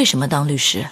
为什么当律师？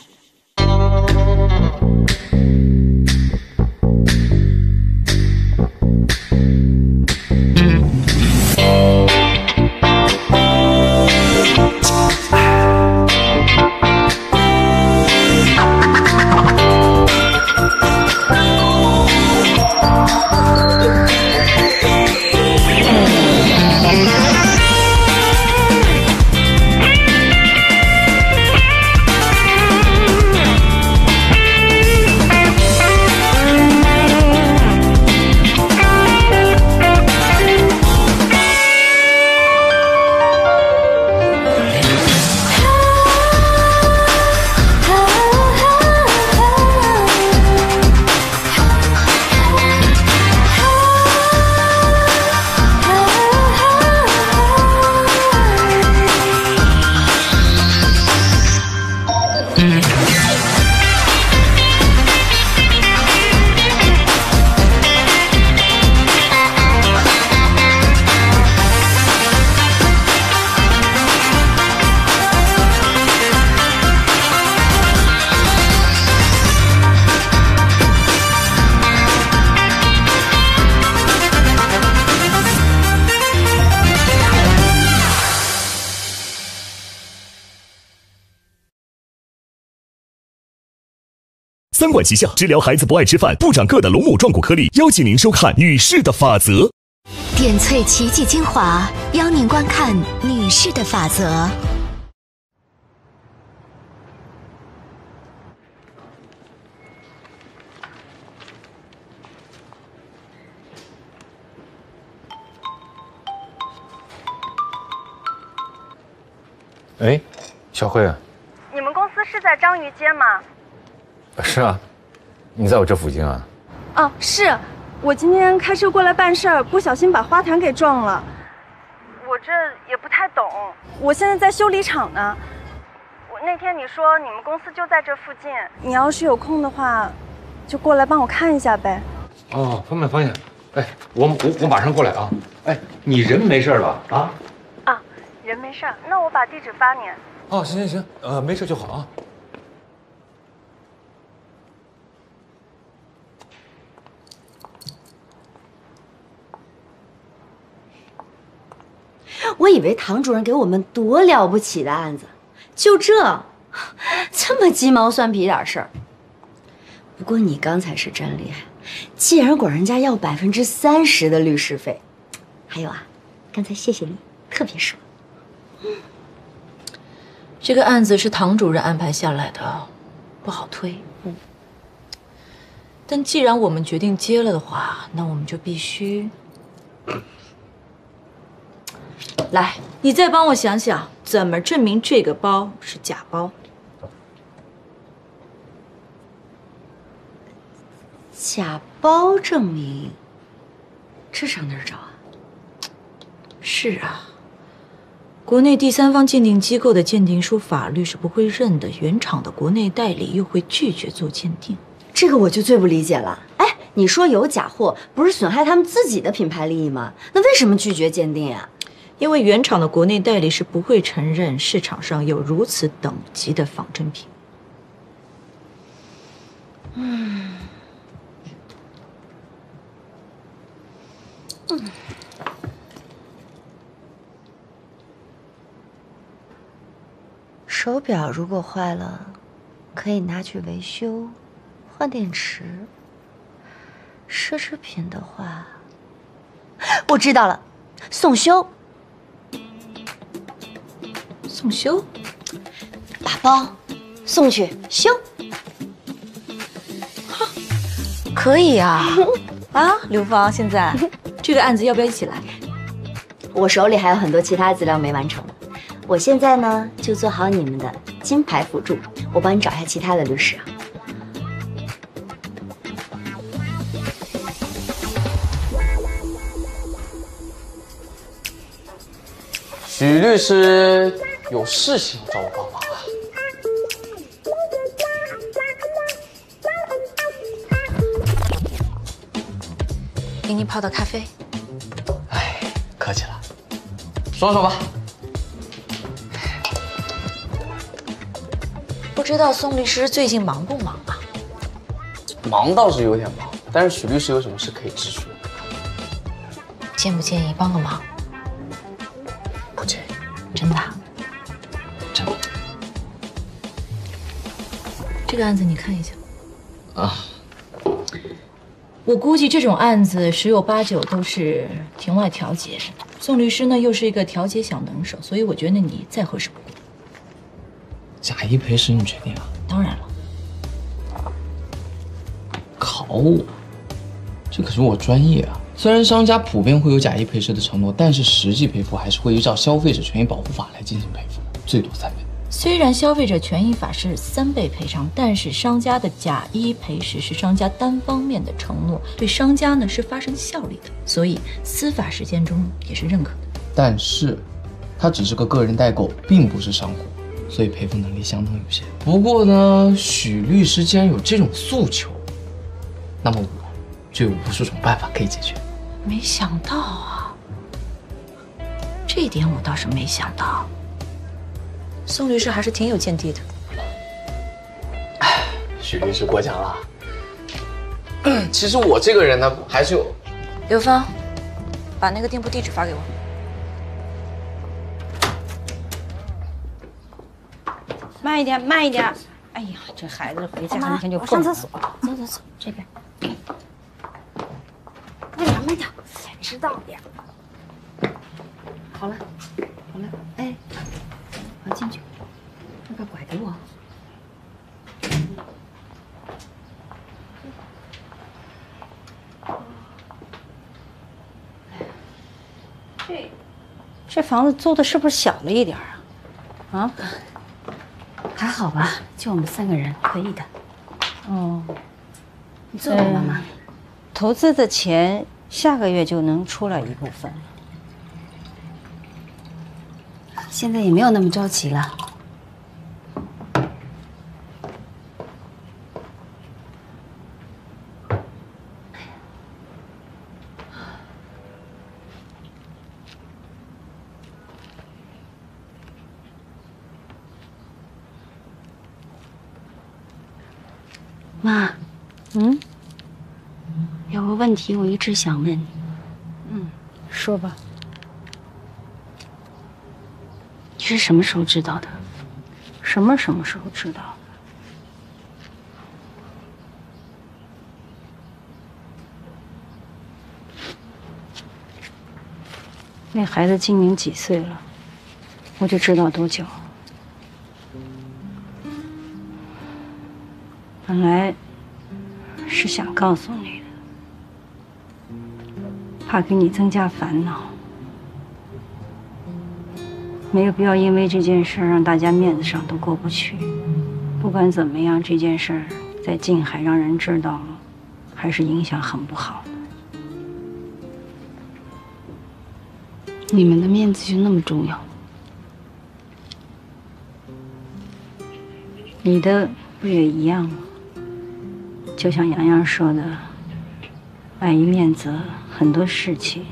三管齐下，治疗孩子不爱吃饭、不长个的龙母壮骨颗粒。邀请您收看《女士的法则》。点翠奇迹精华，邀您观看《女士的法则》。哎，小慧啊，你们公司是在章鱼街吗？是啊，你在我这附近啊？啊，是，我今天开车过来办事儿，不小心把花坛给撞了。我这也不太懂，我现在在修理厂呢。我那天你说你们公司就在这附近，你要是有空的话，就过来帮我看一下呗。哦，方便方便。哎，我我我马上过来啊。哎，你人没事吧？啊？啊，人没事，那我把地址发你。哦，行行行，呃，没事就好啊。我以为唐主任给我们多了不起的案子，就这，这么鸡毛蒜皮点事儿。不过你刚才是真厉害，竟然管人家要百分之三十的律师费。还有啊，刚才谢谢你，特别爽。这个案子是唐主任安排下来的，不好推。嗯。但既然我们决定接了的话，那我们就必须。来，你再帮我想想，怎么证明这个包是假包？假包证明，这上哪儿找啊？是啊，国内第三方鉴定机构的鉴定书法律是不会认的，原厂的国内代理又会拒绝做鉴定，这个我就最不理解了。哎，你说有假货，不是损害他们自己的品牌利益吗？那为什么拒绝鉴定呀？因为原厂的国内代理是不会承认市场上有如此等级的仿真品。嗯，手表如果坏了，可以拿去维修，换电池。奢侈品的话，我知道了，送修。送修，把包送去修，可以啊！啊，刘芳，现在 这个案子要不要一起来？我手里还有很多其他资料没完成，我现在呢就做好你们的金牌辅助，我帮你找一下其他的律师啊。许律师。有事情找我帮忙啊！给你泡的咖啡。哎，客气了，说说吧。不知道宋律师最近忙不忙啊？忙倒是有点忙，但是许律师有什么事可以直说，介不介意帮个忙？个案子你看一下。啊，我估计这种案子十有八九都是庭外调解。宋律师呢又是一个调解小能手，所以我觉得你再合适不过。假一赔十，你确定啊？当然了，考我，这可是我专业啊。虽然商家普遍会有假一赔十的承诺，但是实际赔付还是会依照消费者权益保护法来进行赔付的，最多三倍。虽然消费者权益法是三倍赔偿，但是商家的假一赔十是商家单方面的承诺，对商家呢是发生效力的，所以司法实践中也是认可的。但是，他只是个个人代购，并不是商户，所以赔付能力相当有限。不过呢，许律师既然有这种诉求，那么我就有无数种办法可以解决。没想到啊，这点我倒是没想到。宋律师还是挺有见地的。许律师过奖了。其实我这个人呢，还是有。刘芳，把那个店铺地址发给我。慢一点，慢一点。哎呀，这孩子回家那天就。上厕所。走走走，这边。慢点，慢点，知道点。好了，好了，哎，给我。这这房子租的是不是小了一点啊？啊？还好吧，就我们三个人，可以的。哦，你坐吧，妈妈。投资的钱下个月就能出来一部分了。现在也没有那么着急了。妈，嗯，有个问题我一直想问你。嗯说吧。你是什么时候知道的？什么什么时候知道？那孩子今年几岁了？我就知道多久。本来是想告诉你的，怕给你增加烦恼。没有必要因为这件事让大家面子上都过不去。不管怎么样，这件事在静海让人知道了，还是影响很不好的。你们的面子就那么重要？你的不也一样吗？就像洋洋说的，碍于面子，很多事情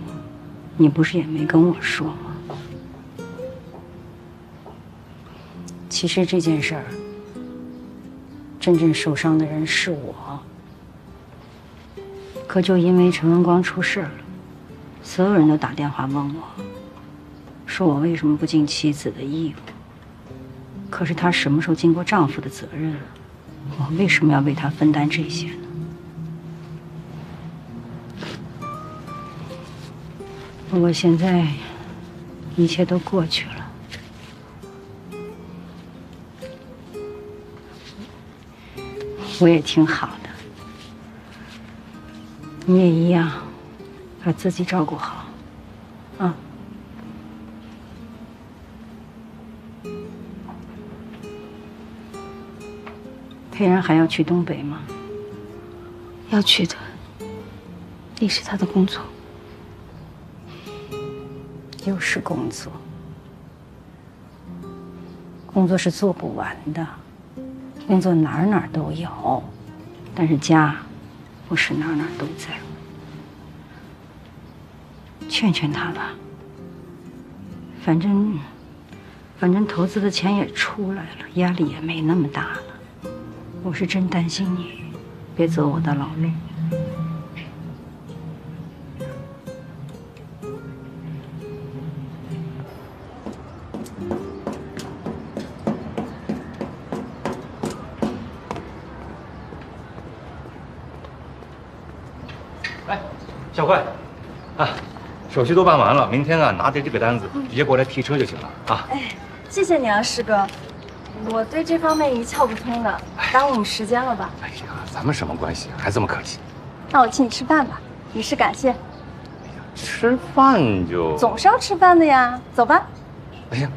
你不是也没跟我说吗？其实这件事儿，真正受伤的人是我。可就因为陈文光出事了，所有人都打电话问我，说我为什么不尽妻子的义务？可是她什么时候尽过丈夫的责任了？我为什么要为她分担这些呢？不过现在一切都过去了。我也挺好的，你也一样，把自己照顾好，啊。裴然还要去东北吗？要去的，那是他的工作。又是工作，工作是做不完的。工作哪哪都有，但是家不是哪哪都在。劝劝他吧，反正反正投资的钱也出来了，压力也没那么大了。我是真担心你，别走我的老路。手续都办完了，明天啊拿着这个单子直接过来提车就行了啊。哎，谢谢你啊，师哥，我对这方面一窍不通的，耽误你时间了吧？哎呀，咱们什么关系，还这么客气？那我请你吃饭吧，以示感谢。哎呀吃饭就总是要吃饭的呀，走吧。哎呀，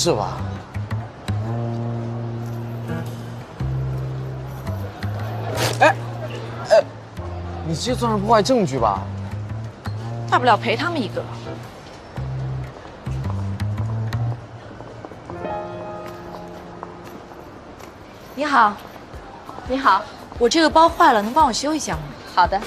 走。不合适吧？哎，哎，你这算是破坏证据吧？大不了赔他们一个。你好，你好，我这个包坏了，能帮我修一下吗？好的。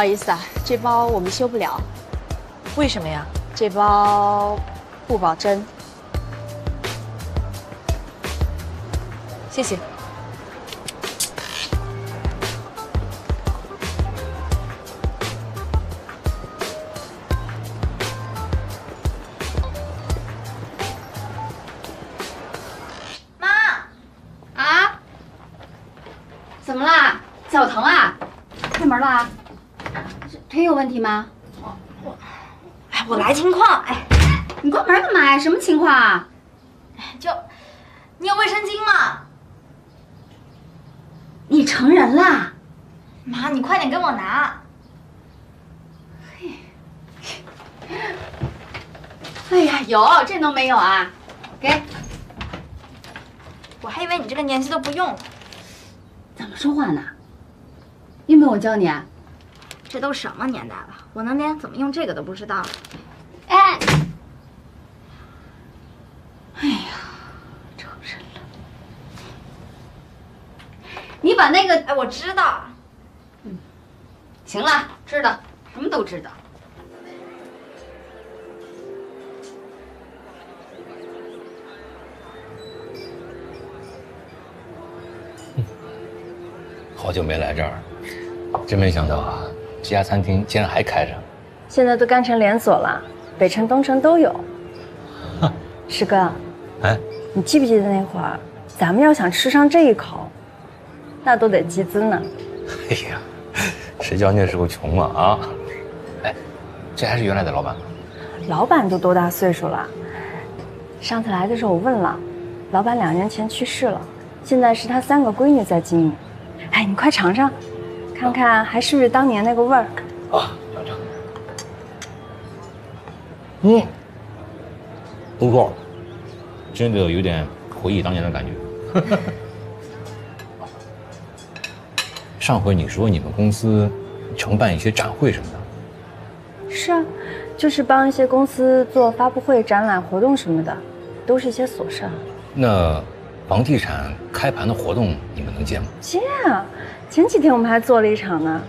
好意思啊，这包我们修不了，为什么呀？这包不保真。谢谢。问题吗？我我，哎，我来情况。哎，你关门干嘛呀？什么情况啊？就，你有卫生巾吗？你成人啦？妈，你快点跟我拿。嘿，哎呀，有，这都没有啊？给。我还以为你这个年纪都不用。怎么说话呢？用不用我教你啊？这都什么年代了，我能连怎么用这个都不知道。哎，哎呀，成人了。你把那个……哎，我知道。嗯，行了，知道，什么都知道。好久没来这儿，真没想到啊，这家餐厅竟然还开着。现在都干成连锁了，北城、东城都有。师哥，哎，你记不记得那会儿，咱们要想吃上这一口，那都得集资呢。哎呀，谁叫那时候穷啊啊！哎，这还是原来的老板吗？老板都多大岁数了？上次来的时候我问了，老板两年前去世了，现在是他三个闺女在经营。哎，你快尝尝，看看还是不是当年那个味儿。啊，尝尝。嗯，不错，真的有点回忆当年的感觉。上回你说你们公司承办一些展会什么的，是啊，就是帮一些公司做发布会、展览活动什么的，都是一些琐事。那房地产开盘的活动你们能接吗？接啊，前几天我们还做了一场呢。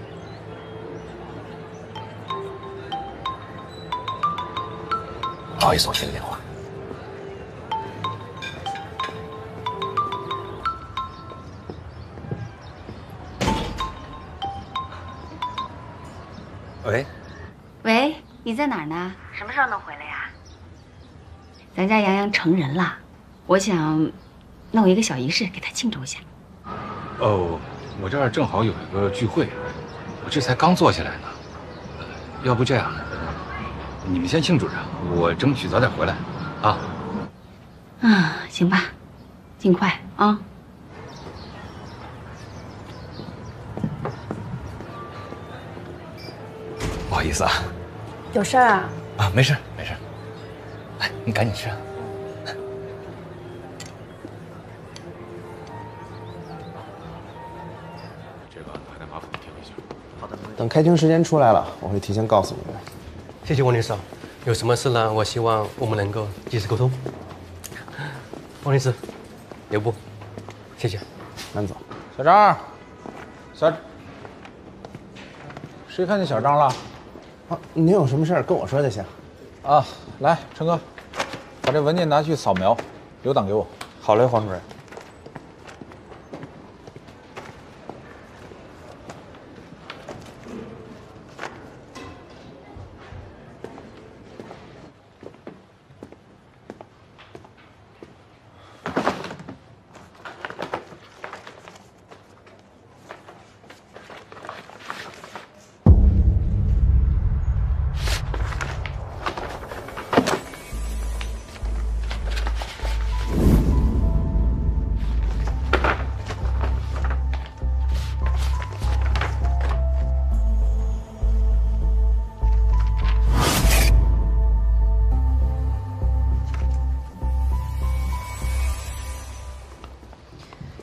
不好意思，我接个电话。喂，喂，你在哪儿呢？什么时候能回来呀？咱家洋洋成人了，我想弄一个小仪式给他庆祝一下。哦，我这儿正好有一个聚会，我这才刚坐下来呢。要不这样，你们先庆祝着，我争取早点回来，啊。啊，行吧，尽快啊。不好意思啊。有事儿啊？啊，没事没事。来，你赶紧吃。这等开庭时间出来了，我会提前告诉你们。谢谢王律师，有什么事呢？我希望我们能够及时沟通。王律师，留步，谢谢。慢走。小张，小，谁看见小张了？啊，您有什么事儿跟我说就行。啊，来，陈哥，把这文件拿去扫描，留档给我。好嘞，黄主任。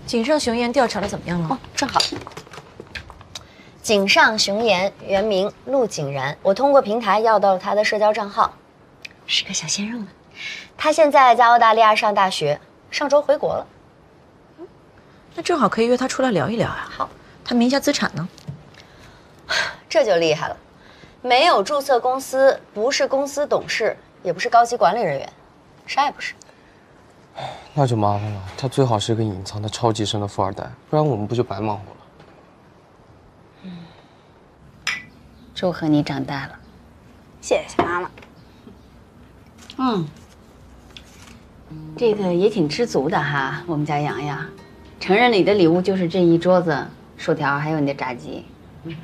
井上雄彦调查的怎么样了？哦，正好。井上雄彦原名陆井然，我通过平台要到了他的社交账号，是个小鲜肉呢。他现在在澳大利亚上大学，上周回国了。那正好可以约他出来聊一聊啊。好，他名下资产呢？这就厉害了，没有注册公司，不是公司董事，也不是高级管理人员，啥也不是。那就麻烦了，他最好是个隐藏的超级深的富二代，不然我们不就白忙活了？嗯，祝贺你长大了，谢谢妈妈。嗯，这个也挺知足的哈，我们家洋洋，成人礼的礼物就是这一桌子薯条，还有你的炸鸡，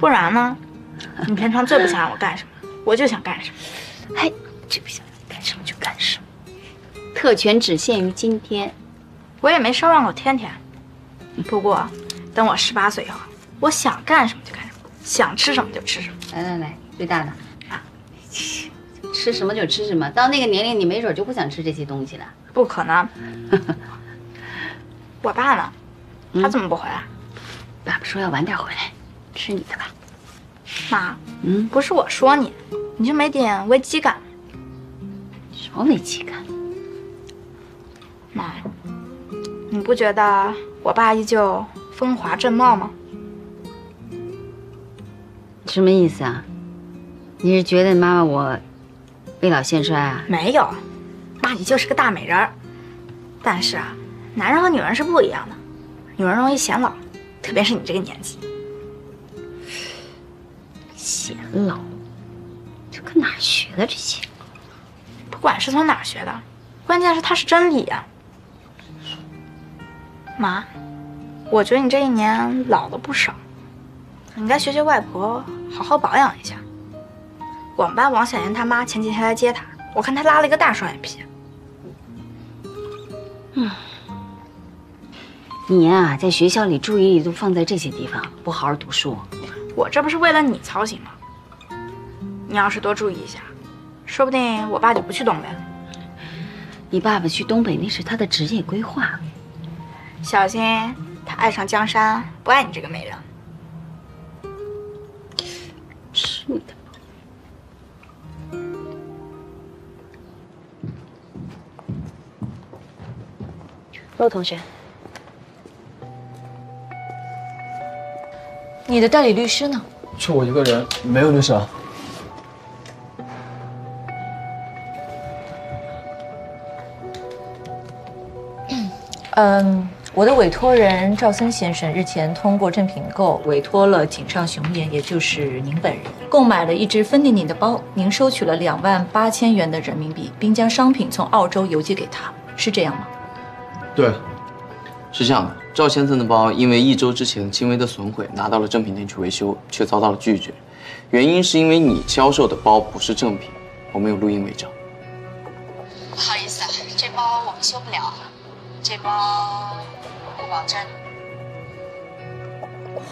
不然呢？你平常最不想让我干什么，我就想干什么。嘿，最不想让你干什么就干什么。特权只限于今天，我也没奢望过天天。不过，等我十八岁以后，我想干什么就干什么，想吃什么就吃什么。来来来，最大的啊，吃什么就吃什么。到那个年龄，你没准就不想吃这些东西了。不可能。我爸呢？他怎么不回来？爸爸说要晚点回来，吃你的吧。妈，嗯，不是我说你，你就没点危机感？什么危机感？妈，你不觉得我爸依旧风华正茂吗？什么意思啊？你是觉得妈妈我未老先衰啊？没有，妈你就是个大美人儿。但是啊，男人和女人是不一样的，女人容易显老，特别是你这个年纪。显老？这搁哪儿学的这些？不管是从哪儿学的，关键是它是真理呀。妈，我觉得你这一年老了不少，你应该学学外婆，好好保养一下。我们班王小妍他妈前几天来接她，我看她拉了一个大双眼皮。嗯，你呀，在学校里注意力都放在这些地方，不好好读书。我这不是为了你操心吗？你要是多注意一下，说不定我爸就不去东北了。你爸爸去东北那是他的职业规划。小心他爱上江山，不爱你这个美人。吃你的！陆同学，你的代理律师呢？就我一个人，没有律师啊。嗯，我的委托人赵森先生日前通过正品购委托了井上雄彦，也就是您本人，购买了一只芬尼尼的包。您收取了两万八千元的人民币，并将商品从澳洲邮寄给他，是这样吗？对，是这样的。赵先生的包因为一周之前轻微的损毁，拿到了正品店去维修，却遭到了拒绝。原因是因为你销售的包不是正品，我们有录音为证。不好意思啊，这包我们修不了。这包不保真。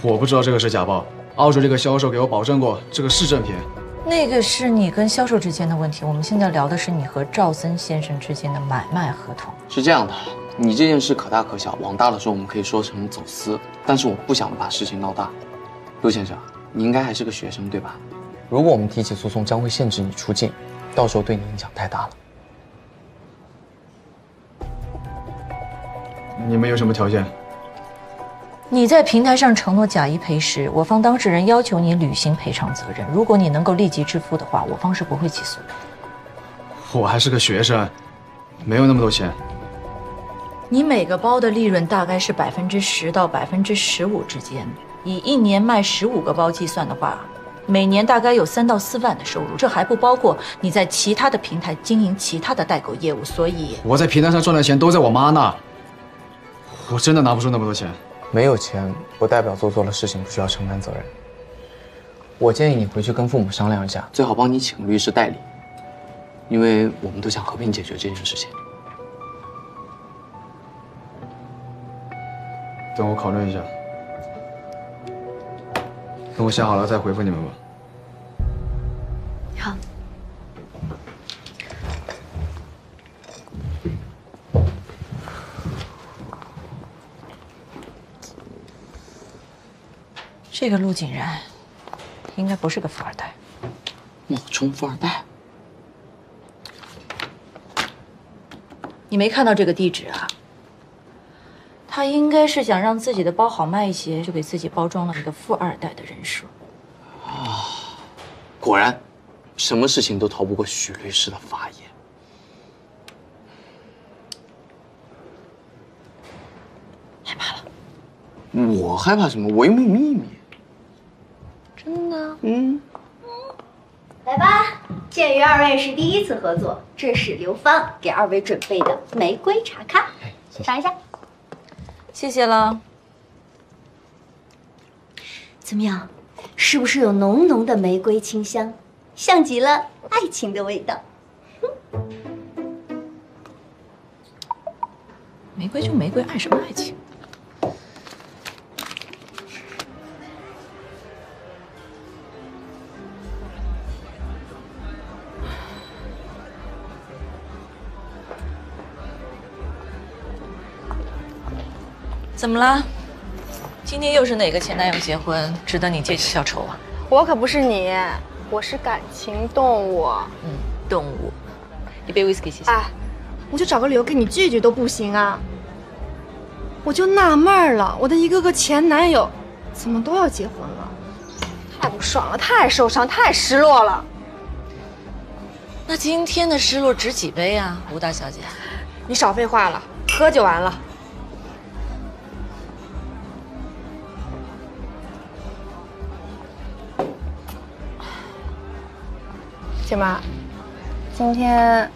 我不知道这个是假报，澳洲这个销售给我保证过，这个是正品，那个是你跟销售之间的问题，我们现在聊的是你和赵森先生之间的买卖合同。是这样的，你这件事可大可小，往大了说我们可以说成走私，但是我不想把事情闹大。陆先生，你应该还是个学生对吧？如果我们提起诉讼，将会限制你出境，到时候对你影响太大了。你们有什么条件？你在平台上承诺假一赔十，我方当事人要求你履行赔偿责任。如果你能够立即支付的话，我方是不会起诉的。我还是个学生，没有那么多钱。你每个包的利润大概是百分之十到百分之十五之间，以一年卖十五个包计算的话，每年大概有三到四万的收入，这还不包括你在其他的平台经营其他的代购业务。所以我在平台上赚的钱都在我妈那，我真的拿不出那么多钱。没有钱不代表做错了事情不需要承担责任。我建议你回去跟父母商量一下，最好帮你请个律师代理，因为我们都想和平解决这件事情。等我考虑一下，等我想好了再回复你们吧。好。这个陆景然，应该不是个富二代。冒充富二代？你没看到这个地址啊？他应该是想让自己的包好卖一些，就给自己包装了一个富二代的人设。啊，果然，什么事情都逃不过许律师的法眼。害怕了？我害怕什么？我又没有秘密。真的？嗯。来吧，鉴于二位是第一次合作，这是刘芳给二位准备的玫瑰茶咖，尝一下。谢谢了。怎么样？是不是有浓浓的玫瑰清香，像极了爱情的味道？玫瑰就玫瑰，爱什么爱情？怎么了？今天又是哪个前男友结婚，值得你借酒消愁啊？我可不是你，我是感情动物。嗯，动物。一杯威士忌，谢谢。哎，我就找个理由跟你拒绝都不行啊！我就纳闷了，我的一个个前男友，怎么都要结婚了？太不爽了，太受伤，太失落了。那今天的失落值几杯啊，吴大小姐？你少废话了，喝就完了。姐们，今天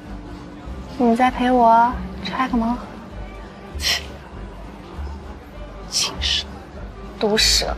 你再陪我拆个盲盒。青蛇，毒舌。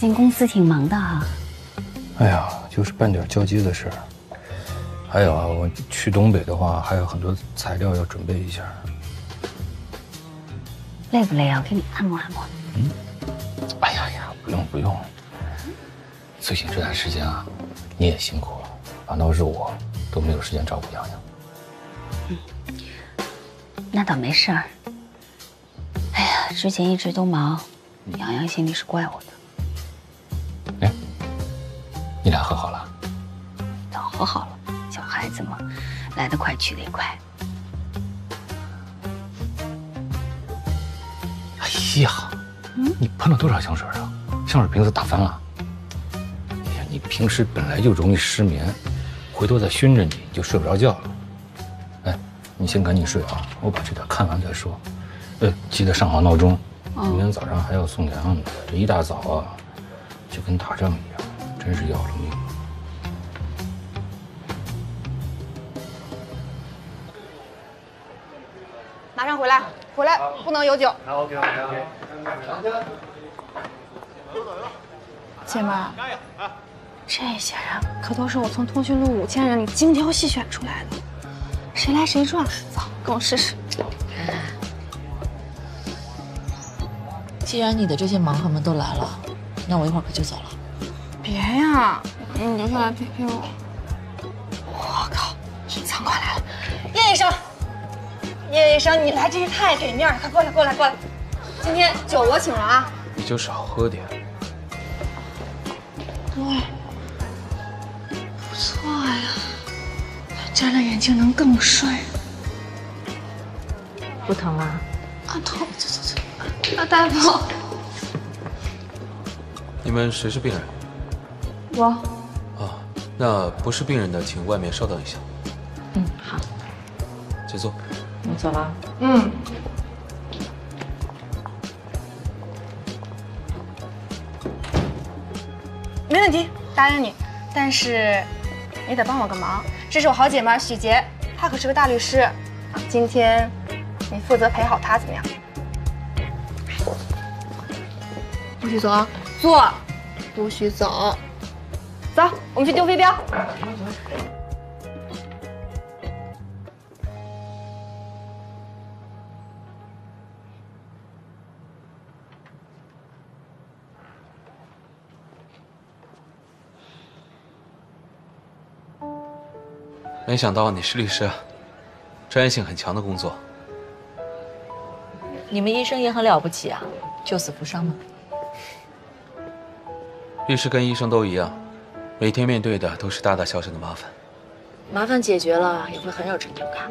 近公司挺忙的啊。哎呀，就是办点交接的事儿。还有啊，我去东北的话，还有很多材料要准备一下。累不累啊？我给你按摩按摩。嗯。哎呀呀，不用不用。最近这段时间啊，你也辛苦了，反倒是我都没有时间照顾洋洋。嗯，那倒没事儿。哎呀，之前一直都忙，洋洋心里是怪我的。和好了？早和好了，小孩子嘛，来得快去得也快。哎呀，你喷了多少香水啊？香水瓶子打翻了。哎呀，你平时本来就容易失眠，回头再熏着你，你就睡不着觉了。哎，你先赶紧睡啊，我把这点看完再说。呃，记得上好闹钟，明天早上还要送粮呢。这一大早啊，就跟打仗一样，真是要了命。不能有酒。OK OK OK。姐们儿，这些人可都是我从通讯录五千人里精挑细选出来的，谁来谁转。走，跟我试试。既然你的这些盲盒们都来了，那我一会儿可就走了。别呀，你留下来陪陪我。我靠，隐藏款来了！叶医生，叶医生，你来真是太给面了，快过来，过来，过来。今天酒我请了啊。你就少喝点。对，不错呀，摘了眼镜能更帅。不疼啊？啊，痛！走走走。啊，大夫。你们谁是病人？我。啊，那不是病人的，请外面稍等一下。嗯，好。请坐。我走了。嗯。没问题，答应你。但是你得帮我个忙，这是我好姐妹许杰，她可是个大律师。今天你负责陪好她，怎么样？不许走啊！坐，不许走。走，我们去丢飞镖。没想到你是律师，专业性很强的工作。你们医生也很了不起啊，救死扶伤嘛。律师跟医生都一样，每天面对的都是大大小小的麻烦。麻烦解决了，也会很有成就感。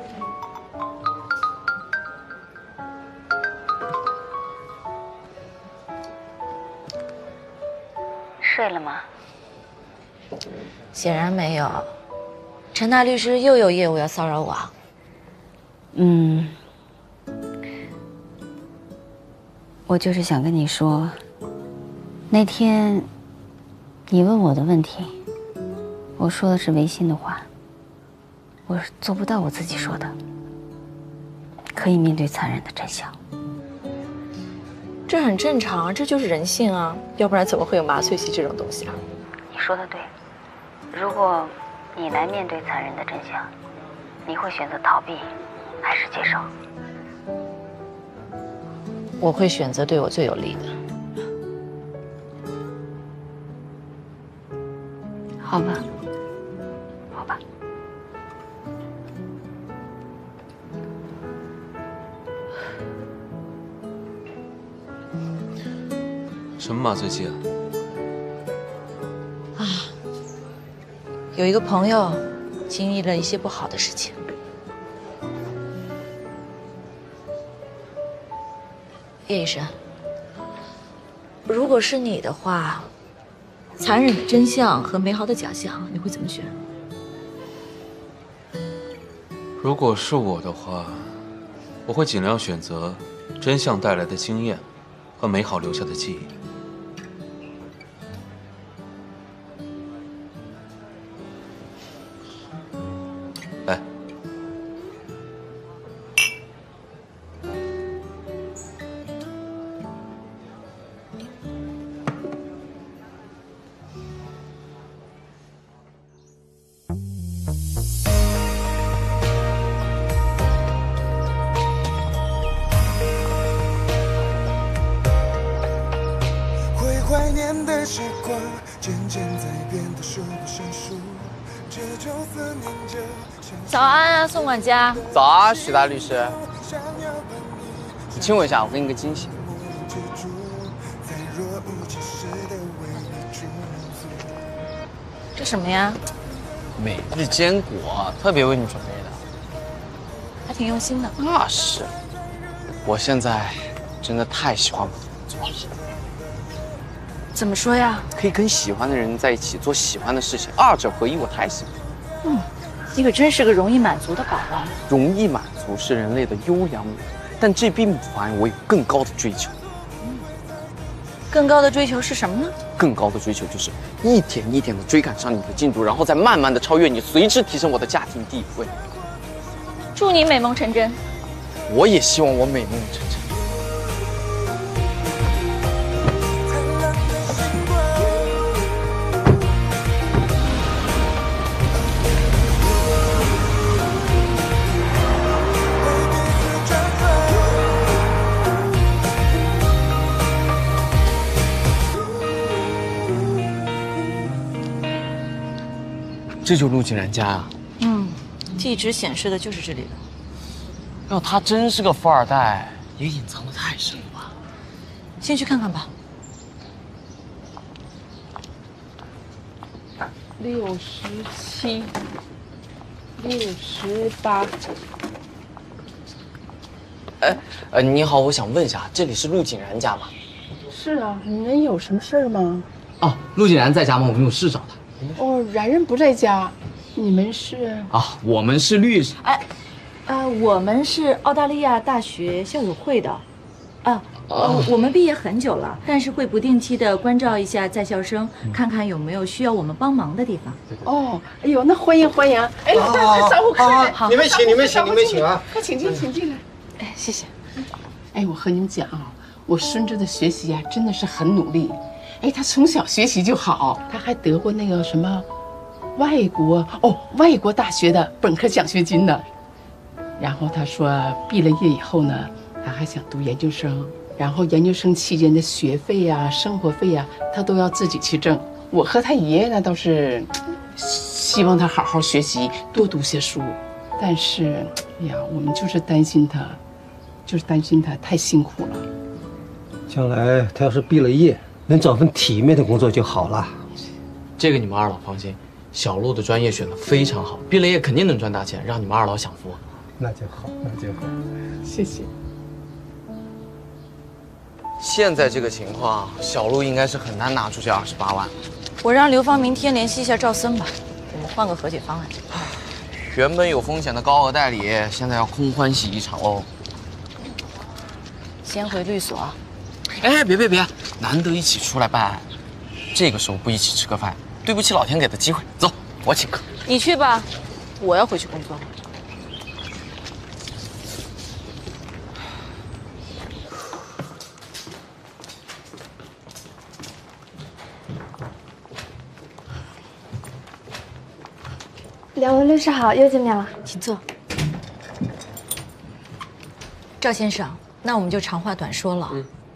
睡了吗？显然没有。陈大律师又有业务要骚扰我啊？嗯，我就是想跟你说，那天你问我的问题，我说的是违心的话，我是做不到我自己说的，可以面对残忍的真相。这很正常啊，这就是人性啊，要不然怎么会有麻醉剂这种东西啊？你说的对，如果你来面对残忍的真相，你会选择逃避，还是接受？我会选择对我最有利的。好吧，好吧。什么麻醉剂啊？啊，有一个朋友经历了一些不好的事情。叶医生，如果是你的话，残忍的真相和美好的假象，你会怎么选？如果是我的话，我会尽量选择真相带来的经验和美好留下的记忆。早啊，许大律师。你亲我一下，我给你个惊喜。这什么呀？每日坚果，特别为你准备的。还挺用心的。那是，我现在真的太喜欢我的工作了，怎么说呀？可以跟喜欢的人在一起做喜欢的事情，二者合一，我太喜欢。嗯，你可真是个容易满足的宝宝。容易满足是人类的优良物，但这并不妨碍我有更高的追求。更高的追求是什么呢？更高的追求就是一点一点的追赶上你的进度，然后再慢慢的超越你，随之提升我的家庭地位。祝你美梦成真。我也希望我美梦成真。这就陆景然家啊！嗯，地址显示的就是这里的。要他真是个富二代，也隐藏的太深了吧？先去看看吧。六十七，六十八。哎，呃，你好，我想问一下，这里是陆景然家吗？是啊，你们有什么事儿吗？哦，陆景然在家吗？我们有事找他。哦，然然不在家，你们是？啊，我们是律师。哎，呃，我们是澳大利亚大学校友会的，啊，呃，我们毕业很久了，但是会不定期的关照一下在校生，看看有没有需要我们帮忙的地方。哦，哎呦，那欢迎欢迎！哎，老大，快招呼客人。好，你们请，你们请，你们请啊！快请进，请进来。哎，谢谢。哎，我和你们讲啊，我孙子的学习啊，真的是很努力。哎，他从小学习就好，他还得过那个什么外国哦，外国大学的本科奖学金呢。然后他说，毕了业以后呢，他还想读研究生，然后研究生期间的学费呀、生活费呀，他都要自己去挣。我和他爷爷呢，倒是希望他好好学习，多读些书。但是，哎呀，我们就是担心他，就是担心他太辛苦了。将来他要是毕了业，能找份体面的工作就好了。这个你们二老放心，小陆的专业选的非常好，毕了业肯定能赚大钱，让你们二老享福。那就好，那就好。谢谢。现在这个情况，小陆应该是很难拿出这二十八万。我让刘芳明天联系一下赵森吧，我们换个和解方案。原本有风险的高额代理，现在要空欢喜一场哦。先回律所。哎，别别别，难得一起出来办案，这个时候不一起吃个饭，对不起老天给的机会。走，我请客。你去吧，我要回去工作了。两位律师好，又见面了，请坐。赵先生，那我们就长话短说了。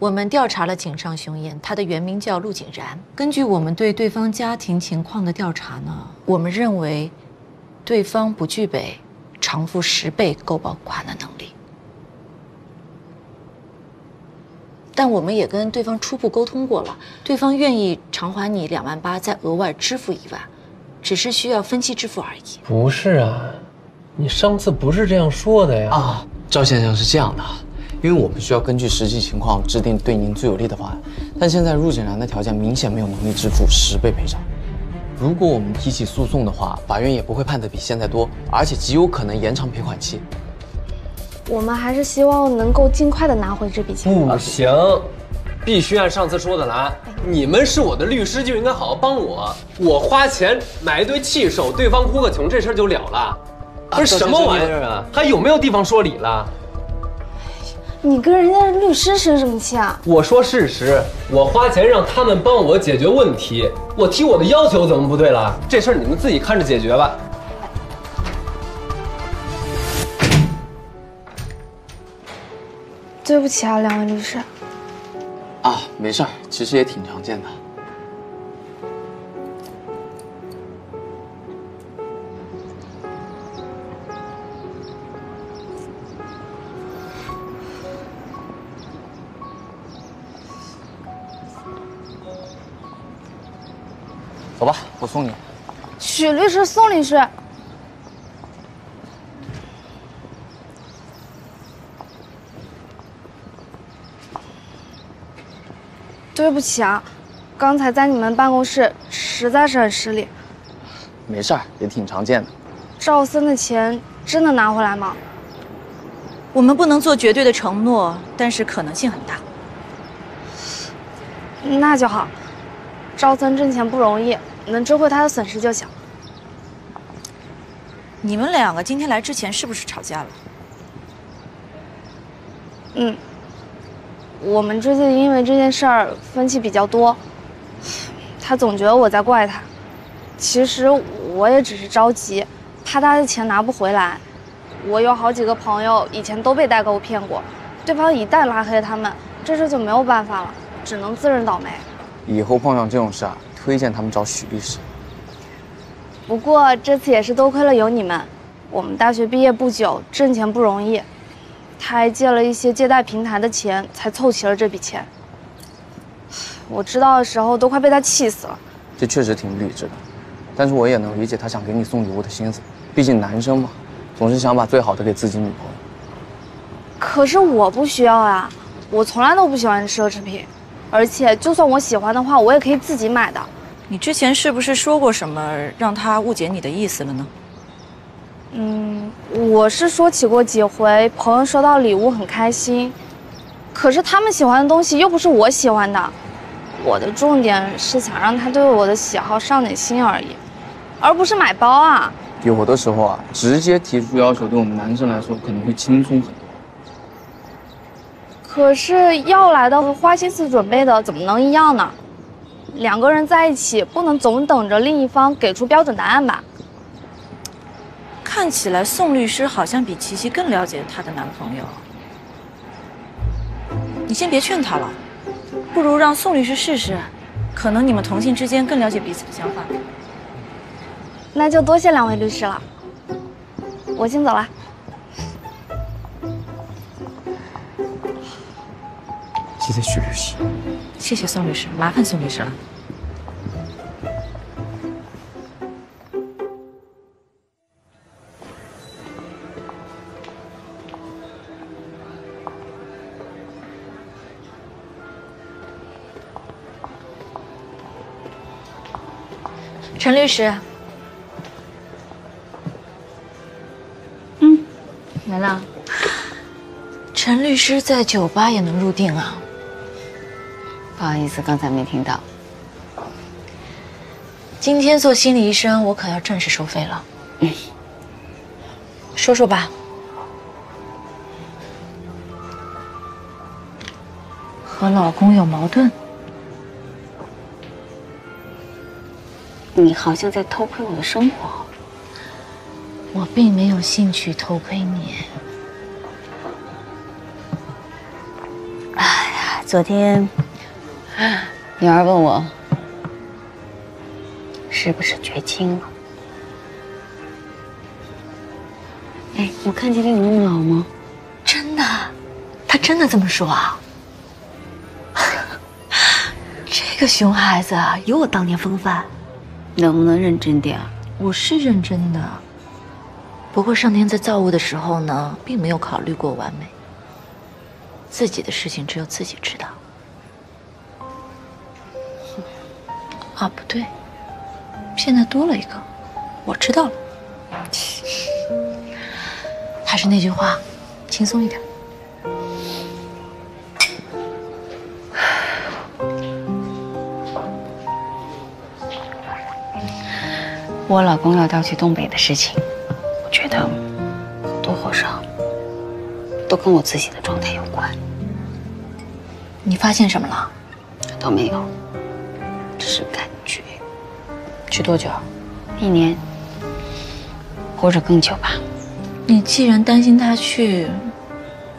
我们调查了井上雄彦，他的原名叫陆景然。根据我们对对方家庭情况的调查呢，我们认为对方不具备偿付十倍购保款的能力。但我们也跟对方初步沟通过了，对方愿意偿还你两万八，再额外支付一万。只是需要分期支付而已。不是啊，你上次不是这样说的呀？啊，赵先生是这样的，因为我们需要根据实际情况制定对您最有利的方案。但现在入景然的条件明显没有能力支付十倍赔偿。如果我们提起诉讼的话，法院也不会判的比现在多，而且极有可能延长赔款期。我们还是希望能够尽快的拿回这笔钱。不行。必须按上次说的来。你们是我的律师，就应该好好帮我。我花钱买一堆气受，对方哭个穷，这事就了了。不是什么玩意儿啊？还有没有地方说理了？你跟人家律师生什么气啊？我说事实，我花钱让他们帮我解决问题，我提我的要求怎么不对了？这事儿你们自己看着解决吧。对不起啊，两位律师。啊，没事儿，其实也挺常见的。送你。许律师、宋律师，对不起啊，刚才在你们办公室实在是很失礼。没事儿，也挺常见的。赵森的钱真的拿回来吗？我们不能做绝对的承诺，但是可能性很大。那就好。赵森挣钱不容易，能追回他的损失就行。你们两个今天来之前是不是吵架了？嗯，我们最近因为这件事儿分歧比较多，他总觉得我在怪他。其实我也只是着急，怕他的钱拿不回来。我有好几个朋友以前都被代购骗过，对方一旦拉黑他们，这事就没有办法了，只能自认倒霉。以后碰上这种事啊，推荐他们找许律师。不过这次也是多亏了有你们，我们大学毕业不久，挣钱不容易，他还借了一些借贷平台的钱，才凑齐了这笔钱。我知道的时候都快被他气死了。这确实挺不理智的，但是我也能理解他想给你送礼物的心思，毕竟男生嘛，总是想把最好的给自己女朋友。可是我不需要啊，我从来都不喜欢奢侈品，而且就算我喜欢的话，我也可以自己买的。你之前是不是说过什么让他误解你的意思了呢？嗯，我是说起过几回，朋友收到礼物很开心，可是他们喜欢的东西又不是我喜欢的。我的重点是想让他对我的喜好上点心而已，而不是买包啊。有的时候啊，直接提出要求对我们男生来说可能会轻松很多。可是要来的和花心思准备的怎么能一样呢？两个人在一起，不能总等着另一方给出标准答案吧？看起来宋律师好像比琪琪更了解她的男朋友。你先别劝她了，不如让宋律师试试，可能你们同性之间更了解彼此的想法。那就多谢两位律师了，我先走了。记得许律师。谢谢宋律师，麻烦宋律师了。陈律师，嗯，来了。陈律师在酒吧也能入定啊？不好意思，刚才没听到。今天做心理医生，我可要正式收费了。嗯，说说吧。和老公有矛盾？你好像在偷窥我的生活。我并没有兴趣偷窥你。哎呀，昨天。女儿问我，是不是绝经了？哎，我看起来有那么老吗？真的，他真的这么说啊？这个熊孩子啊，有我当年风范。能不能认真点？我是认真的，不过上天在造物的时候呢，并没有考虑过完美。自己的事情只有自己知道。对，现在多了一个，我知道了。还是那句话，轻松一点。我老公要调去东北的事情，我觉得多或少都跟我自己的状态有关。你发现什么了？都没有。去多久？一年，或者更久吧。你既然担心他去，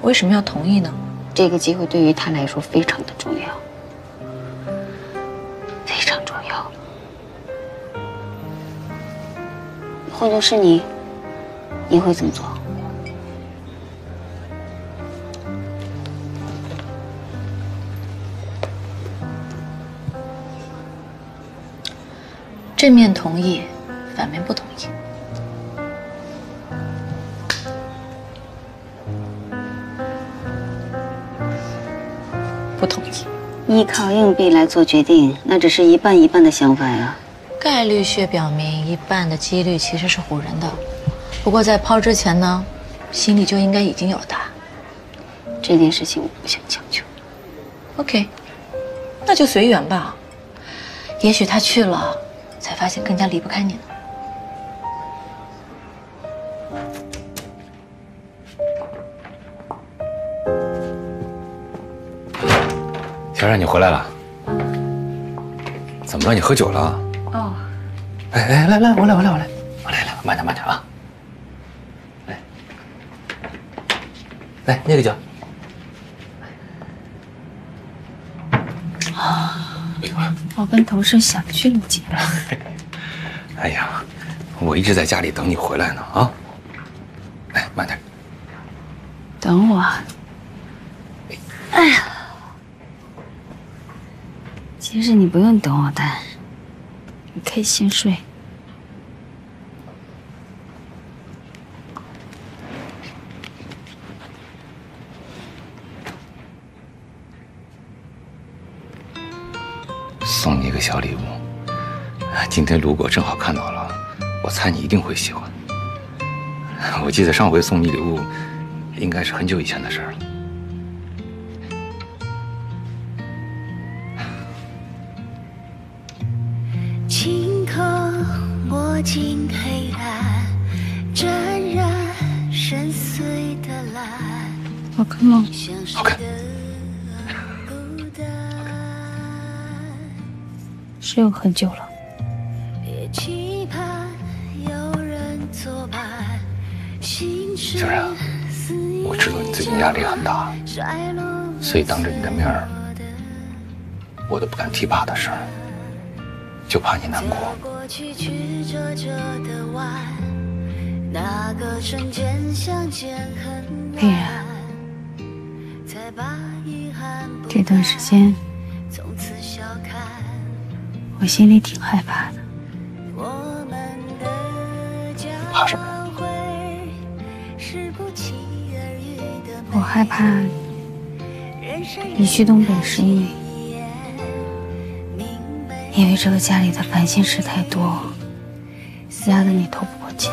为什么要同意呢？这个机会对于他来说非常的重要，非常重要。换做是你，你会怎么做？正面同意，反面不同意。不同意。依靠硬币来做决定，那只是一半一半的想法呀。概率学表明，一半的几率其实是唬人的。不过在抛之前呢，心里就应该已经有了答案。这件事情我不想强求。OK，那就随缘吧。也许他去了，才发现更加离不开你呢。小冉，你回来了？怎么了？你喝酒了？哦，哎哎，来来，我来我来我来，我来来，慢点慢点啊！来，来那个酒。我跟同事小聚一见。哎呀，我一直在家里等你回来呢啊！来，慢点。等我。哎呀，其实你不用等我的，你可以先睡。今天路过正好看到了，我猜你一定会喜欢。我记得上回送你礼物，应该是很久以前的事了。顷刻摸进黑暗，沾染深邃的蓝。好看吗？好看。是有很久了。小冉，我知道你最近压力很大，所以当着你的面儿，我都不敢提拔的事儿，就怕你难过。过曲曲折折的弯，那个瞬间相见很佩然，这段时间。我心里挺害怕的。害怕你去东北是因为因为这个家里的烦心事太多，压得你透不过气，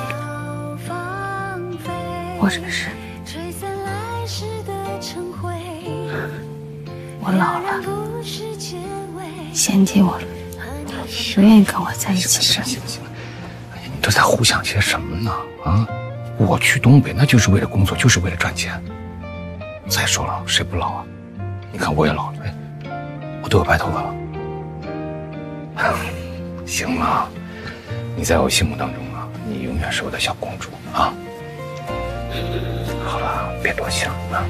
或者是，我老了，嫌弃我了，不愿意跟我在一起了行了行了，你都在胡想些什么呢？啊，我去东北那就是为了工作，就是为了赚钱。再说了，谁不老啊？你看我也老了，我都有白头发了。行了，你在我心目当中啊，你永远是我的小公主啊。好了，别多想了。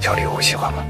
小礼物喜欢吗？